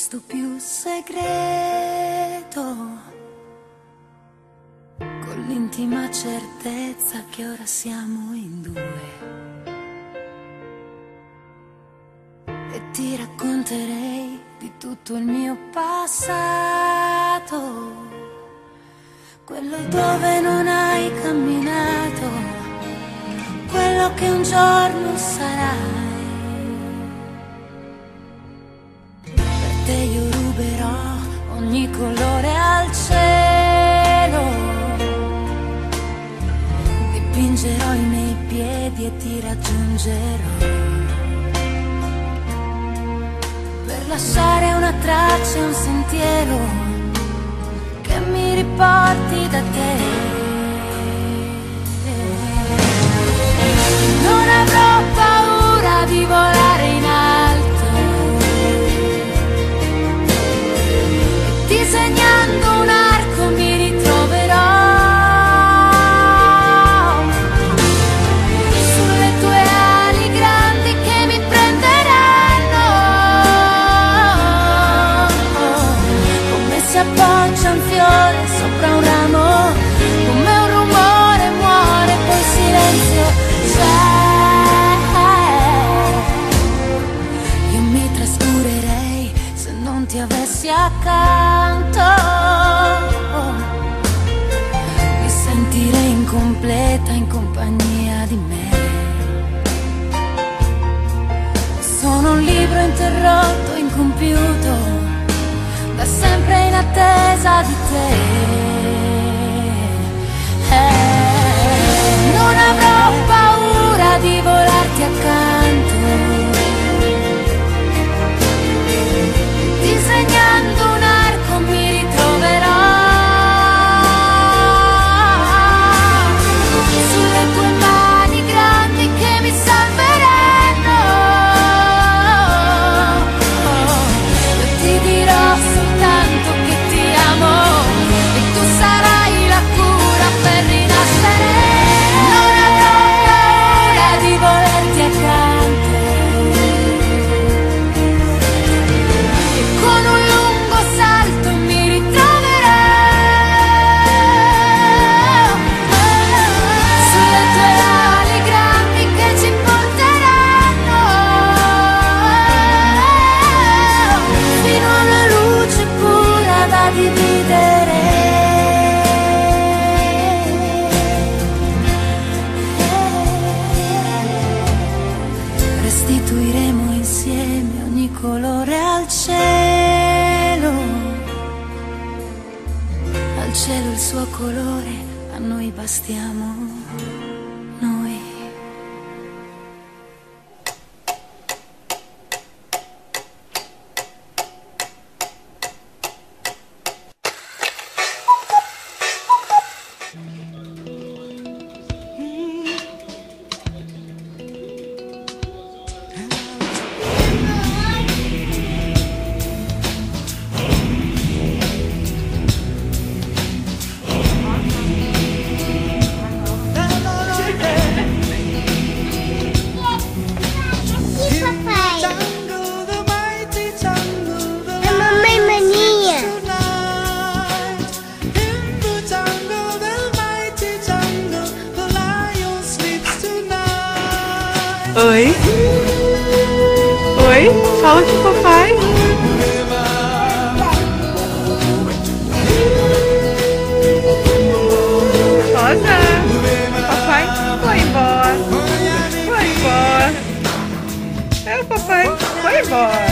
quel gesto più segreto, con l'intima certezza che ora siamo in due. E ti racconterei di tutto il mio passato, quello dove non hai camminato, quello che un giorno sarai. Colore al cielo. Dipingerò i miei piedi e ti raggiungerò. Per lasciare una traccia un sentiero che mi riporti da appoggia un fiore sopra un ramo come un rumore muore poi silenzio c'è io mi trascurerei se non ti avessi accanto. Mi sentirei incompleta in compagnia di me. Sono un libro interrotto, incompiuto, certeza de ter. Colore al cielo. Al cielo il suo colore, a noi bastiamo Oi? Oi? Fala com o papai. Rosa, papai foi embora. Foi embora. É papai foi embora.